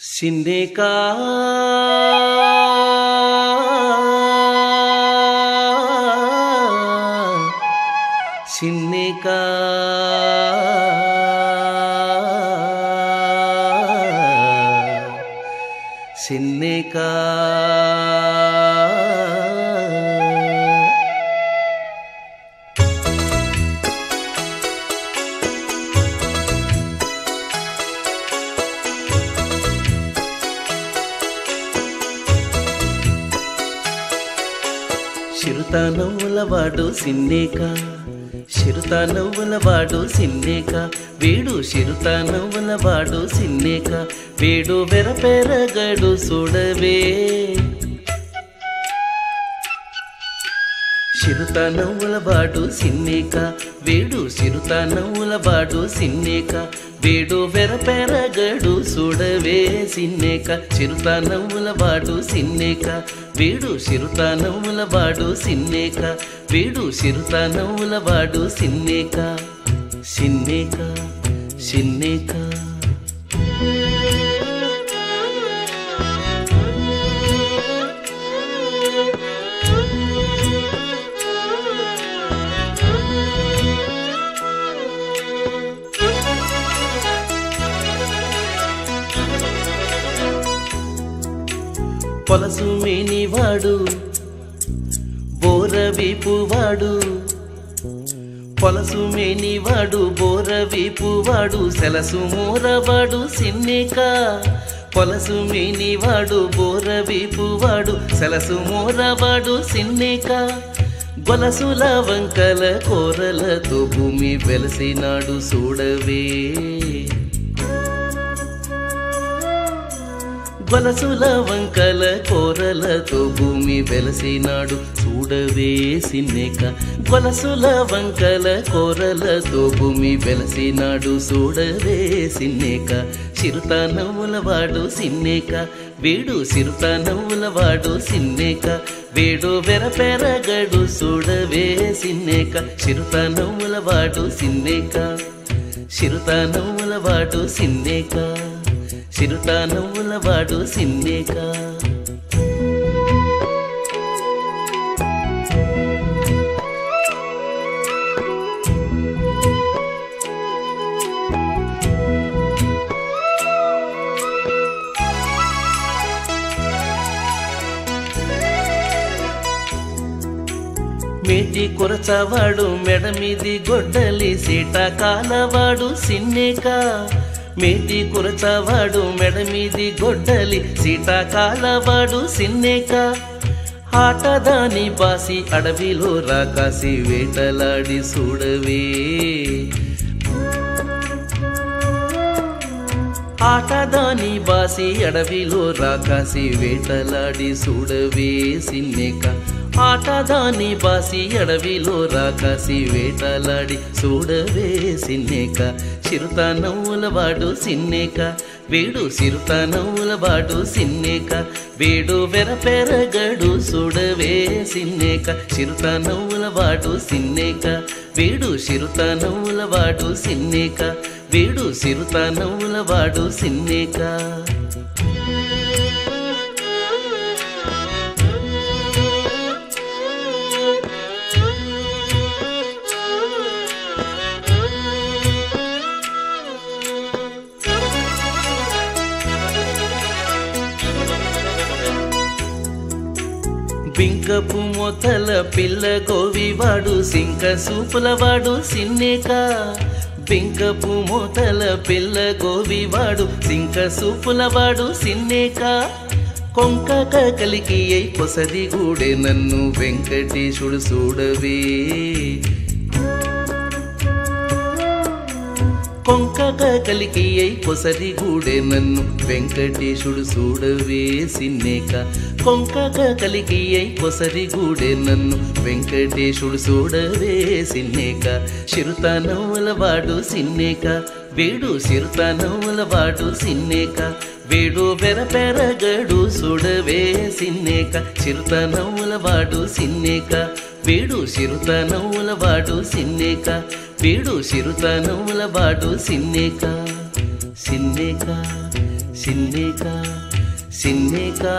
సిన్నేకా సిన్నేకా సిన్నేకా చిరుత నవ్వులవాడు సిన్నేక చిరుత నవ్వులవాడు సిన్నేక వీడు చిరుత నవ్వులవాడు సిన్నేక వీడు వెరపెరగడు చూడవే చిరుత నవ్వులవాడు సిన్నేక వేడు చిరుత నవ్వులవాడు సిన్నేక వేడు వెరపెరగడు చూడవే సిన్నేక చిరుత నవ్వులవాడు సిన్నేక వేడు చిరుత నవ్వులవాడు సిన్నేక వేడు చిరుత నవ్వులవాడు సిన్నేక. సిన్నేక సిన్నేక. పొలసు మేనివాడు బోరవీపువాడు. పొలసు మేనివాడు బోరవీపువాడు సెలసు మోరవాడు సిన్నిక. పొలసు మేనివాడు బోరవీపువాడు సెలసు మోరవాడు సిన్నిక. గొలసుల వంకల కోరలతో భూమి వెలసినాడు చూడవే. గొలసుల వంకల కోరలతో భూమి వెలసినాడు. చూడవే సిన్నేక గొలసుల వంకల కోరలతో భూమి వెలసినాడు. చూడవే సిన్నేక చిరుత నవ్వులవాడు సిన్నేక వీడు చిరుత వాడు సిన్నేక వీడు వెరపెరగడు చూడవే సిన్నేక చిరుత నవ్వులవాడు సిన్నేక చిరుత వాడు సిన్నేక. చిరుత నవ్వులవాడు సిన్నేక. మేటి కొరచవాడు మెడ మీది గొడ్డలి సీట కాలవాడు సిన్నేకా. మేటి కురచవాడు మెడమీది గొడ్డలి సీతాకాలవాడు సిన్నేక. ఆటదాని బాసి అడవిలో రాకాసి వేటలాడి చూడవే. ఆటదాని బాసి అడవిలో రాకాసి వేటలాడి చూడవే సిన్నేక. ఆటదాని బాసి అడవిలో రాకాసి వేటలాడి చూడవే సిన్నేక. చిరుత నవ్వులవాడు సిన్నేక. వీడు చిరుత నవ్వులవాడు సిన్నేక. వీడు వెరపెరగడు చూడవే సిన్నేక. చిరుత నవ్వులవాడు సిన్నేక. వీడు చిరుత నవ్వుల వాడు సిన్నేక. వీడు చిరుత నవ్వుల వాడు సిన్నేక. పింకపు మొతల పిల్ల గోవివాడు సింక సూపులవాడు సిన్నేక. పింకపు మొతల పిల్ల గోవివాడు సింక సూపులవాడు సిన్నేక. కొంక కలికి అయి పొసది గూడే నన్ను వెంకటేశుడు చూడవే. కొంకక కలికి అయి పొసరి గూడే నన్ను వెంకటేశుడు చూడవే సిన్నేక. కొంకక కలికి అయి పొసరి గూడే నన్ను వెంకటేశుడు చూడవే సిన్నేక. చిరుత నవ్వులవాడు సిన్నేక వేడు చిరుత వాడు సిన్నేక. వేడు పెరపెరగడు చూడవే సిన్నేక చిరుత నవ్వులవాడు సిన్నేక. వీడు చిరుత నవ్వులవాడు సిన్నేక. వీడు చిరుత నవ్వులవాడు సిన్నేక. సిన్నేక సిన్నేక సిన్నేకా.